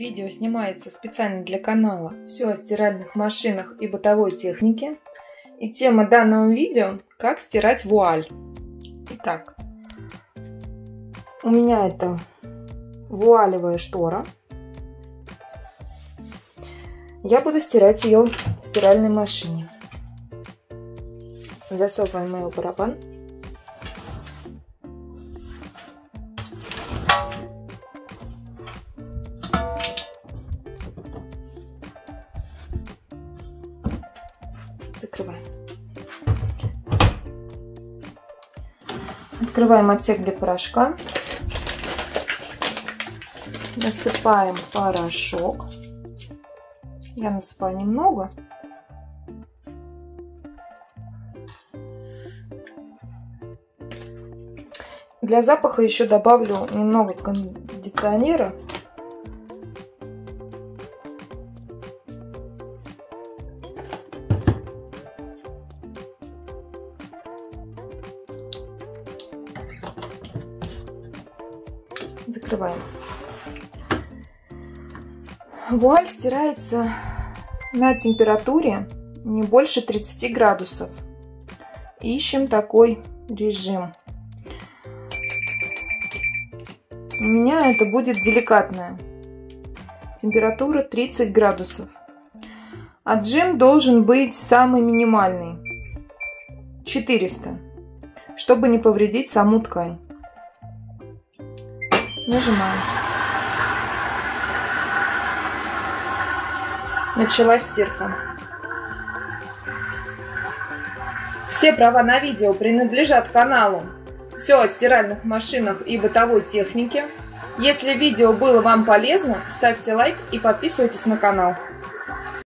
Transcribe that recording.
Видео снимается специально для канала «Все о стиральных машинах и бытовой технике». И тема данного видео – как стирать вуаль. Итак, у меня это вуалевая штора. Я буду стирать ее в стиральной машине. Засовываем ее барабан. Закрываем. Открываем отсек для порошка. Насыпаем порошок. Я насыпаю немного. Для запаха еще добавлю немного кондиционера. Закрываем. Вуаль стирается на температуре не больше 30 градусов. Ищем такой режим. У меня это будет деликатная. Температура 30 градусов. Отжим должен быть самый минимальный. 400. Чтобы не повредить саму ткань. Нажимаем. Началась стирка. Все права на видео принадлежат каналу «Все о стиральных машинах и бытовой технике». Если видео было вам полезно, ставьте лайк и подписывайтесь на канал.